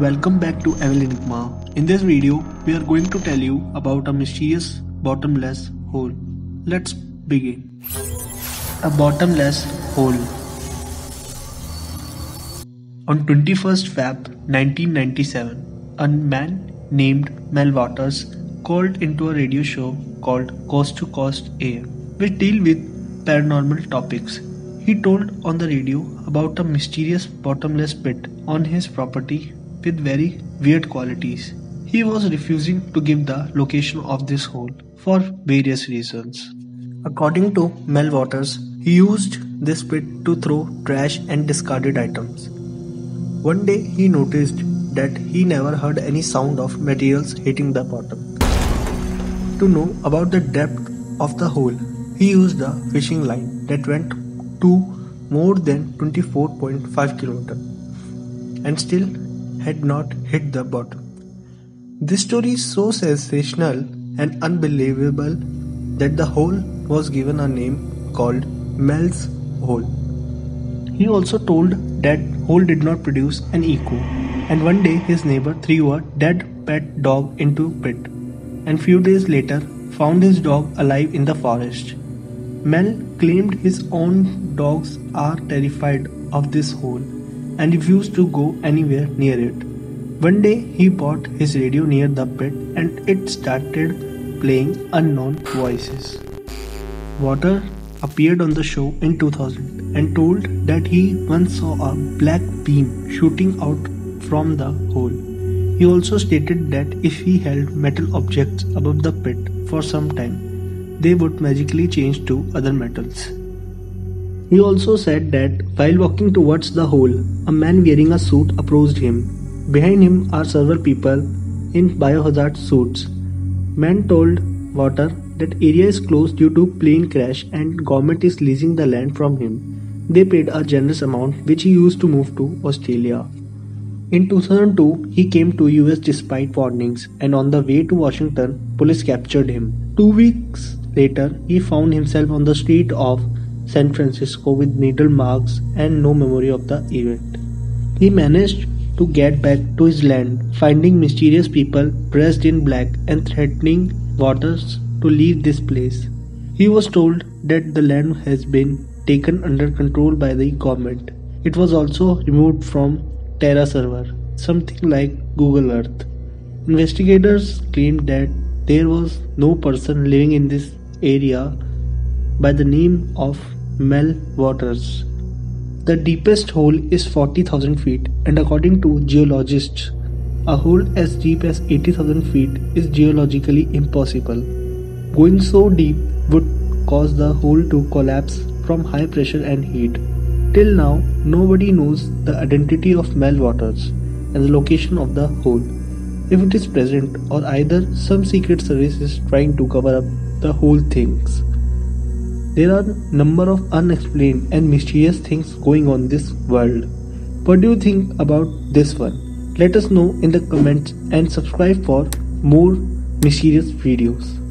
Welcome back to Evil Enigma. In this video, we are going to tell you about a mysterious bottomless hole. Let's begin. A bottomless hole. On 21st Feb 1997, a man named Mel Waters called into a radio show called Coast to Coast AM, which deal with paranormal topics. He told on the radio about a mysterious bottomless pit on his property with very weird qualities. He was refusing to give the location of this hole for various reasons. According to Mel Waters, he used this pit to throw trash and discarded items. One day he noticed that he never heard any sound of materials hitting the bottom. To know about the depth of the hole, he used a fishing line that went to more than 24.5 km and still had not hit the bottom. This story is so sensational and unbelievable that the hole was given a name called Mel's Hole. He also told that hole did not produce an echo and one day his neighbor threw a dead pet dog into pit and few days later found his dog alive in the forest. Mel claimed his own dogs are terrified of this hole and refused to go anywhere near it. One day he bought his radio near the pit and it started playing unknown voices. Water appeared on the show in 2000 and told that he once saw a black beam shooting out from the hole. He also stated that if he held metal objects above the pit for some time, they would magically change to other metals. He also said that while walking towards the hole, a man wearing a suit approached him. Behind him are several people in biohazard suits. Man told Water that area is closed due to plane crash and government is leasing the land from him. They paid a generous amount which he used to move to Australia. In 2002, he came to US despite warnings and on the way to Washington, police captured him. Two weeks later, he found himself on the street of San Francisco with needle marks and no memory of the event. He managed to get back to his land, finding mysterious people dressed in black and threatening Waters to leave this place. He was told that the land has been taken under control by the government. It was also removed from TerraServer, something like Google Earth. Investigators claimed that there was no person living in this area by the name of Mel Waters. The deepest hole is 40,000 feet, and according to geologists, a hole as deep as 80,000 feet is geologically impossible. Going so deep would cause the hole to collapse from high pressure and heat. Till now, nobody knows the identity of Mel Waters and the location of the hole, if it is present or either some secret service is trying to cover up the whole things. There are number of unexplained and mysterious things going on this world. What do you think about this one? Let us know in the comments and subscribe for more mysterious videos.